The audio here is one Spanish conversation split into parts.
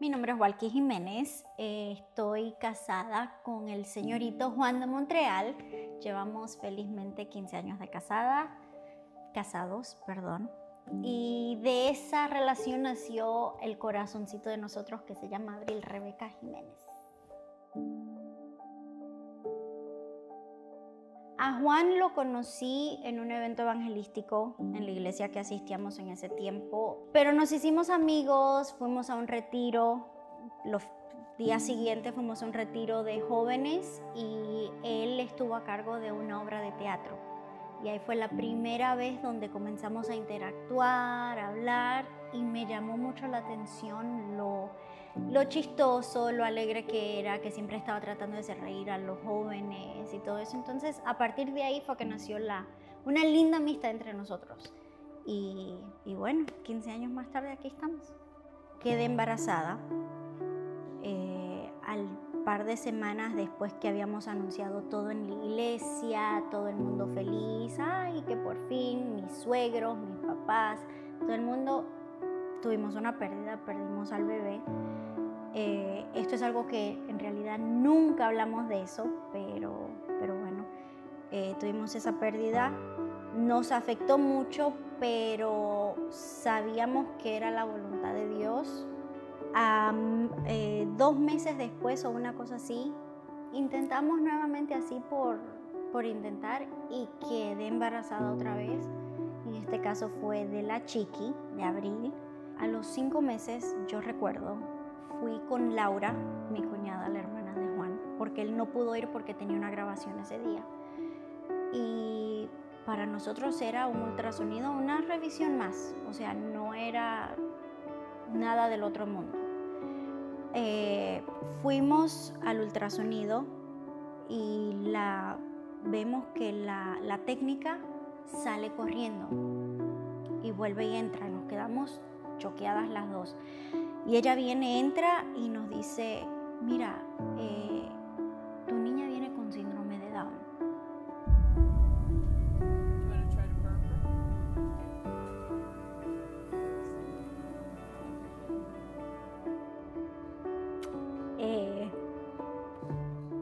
Mi nombre es Walkie Jiménez, eh, estoy casada con el señorito Juan de Montreal. Llevamos felizmente 15 años de casada, casados, perdón. Y de esa relación nació el corazoncito de nosotros que se llama Abril Rebeca Jiménez. A Juan lo conocí en un evento evangelístico en la iglesia que asistíamos en ese tiempo, pero nos hicimos amigos, fuimos a un retiro, los días siguientes fuimos a un retiro de jóvenes y él estuvo a cargo de una obra de teatro. Y ahí fue la primera vez donde comenzamos a interactuar, a hablar y me llamó mucho la atención lo lo chistoso, lo alegre que era, que siempre estaba tratando de hacer reír a los jóvenes y todo eso. Entonces, a partir de ahí fue que nació la, una linda amistad entre nosotros. Y, bueno, 15 años más tarde aquí estamos. Quedé embarazada eh, al par de semanas después que habíamos anunciado todo en la iglesia, todo el mundo feliz, ay, que por fin mis suegros, mis papás, todo el mundo tuvimos una pérdida, perdimos al bebé. Eh, esto es algo que en realidad nunca hablamos de eso, pero, pero bueno, eh, tuvimos esa pérdida. Nos afectó mucho, pero sabíamos que era la voluntad de Dios. Eh, dos meses después o una cosa así, intentamos nuevamente así por, por intentar y quedé embarazada otra vez. En este caso fue de la chiqui, de abril. A los cinco meses, yo recuerdo, fui con Laura, mi cuñada, la hermana de Juan, porque él no pudo ir porque tenía una grabación ese día. Y para nosotros era un ultrasonido, una revisión más, o sea, no era nada del otro mundo. Eh, fuimos al ultrasonido y la, vemos que la, la técnica sale corriendo y vuelve y entra. Nos quedamos choqueadas las dos. Y ella viene, entra y nos dice, mira, eh, tu niña viene con síndrome de Down. Eh,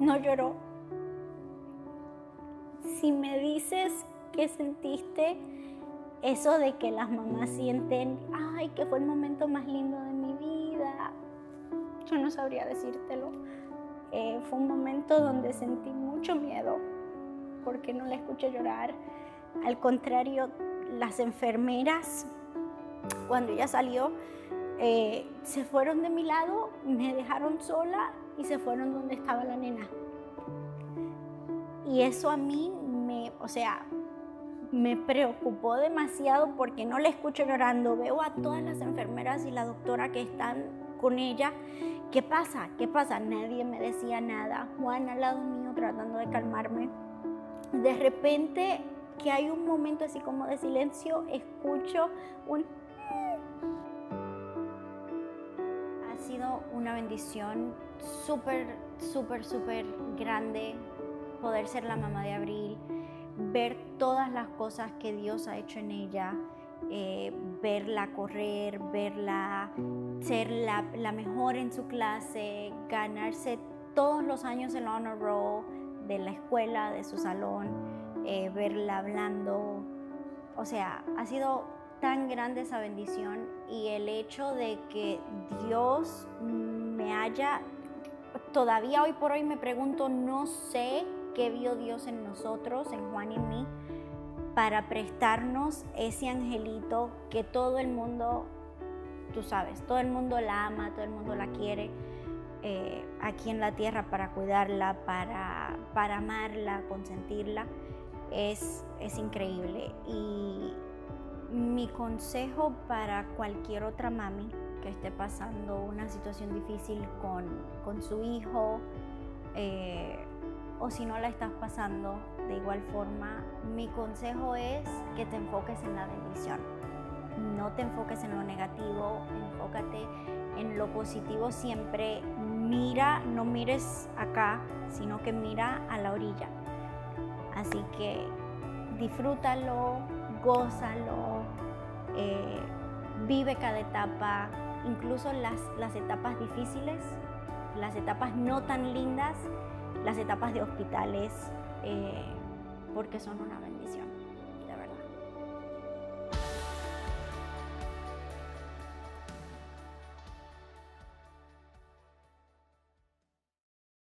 no lloró. Si me dices que sentiste eso de que las mamás sienten, ay, que fue el momento más lindo de mi vida, yo no sabría decírtelo. Eh, fue un momento donde sentí mucho miedo porque no la escuché llorar. Al contrario, las enfermeras, cuando ella salió, eh, se fueron de mi lado, me dejaron sola y se fueron donde estaba la nena. Y eso a mí me, o sea, me preocupó demasiado porque no la escucho llorando. Veo a todas las enfermeras y la doctora que están con ella. ¿Qué pasa? ¿Qué pasa? Nadie me decía nada. Juan al lado mío tratando de calmarme. De repente que hay un momento así como de silencio, escucho un... Ha sido una bendición súper, súper, súper grande poder ser la mamá de Abril ver todas las cosas que Dios ha hecho en ella, eh, verla correr, verla ser la, mejor en su clase, ganarse todos los años el honor roll de la escuela, de su salón, eh, verla hablando. O sea, ha sido tan grande esa bendición y el hecho de que Dios me haya, todavía hoy por hoy me pregunto, no sé qué vio Dios en nosotros, en Juan y en mí, para prestarnos ese angelito que todo el mundo, tú sabes, todo el mundo la ama, todo el mundo la quiere eh, aquí en la tierra para cuidarla, para, para amarla, consentirla. Es, es increíble. Y mi consejo para cualquier otra mami que esté pasando una situación difícil con, con su hijo, eh, o si no la estás pasando de igual forma, mi consejo es que te enfoques en la bendición. No te enfoques en lo negativo, enfócate en lo positivo siempre. Mira, no mires acá, sino que mira a la orilla. Así que disfrútalo, gózalo, eh, vive cada etapa incluso las, las etapas difíciles, las etapas no tan lindas, las etapas de hospitales, eh, porque son una bendición.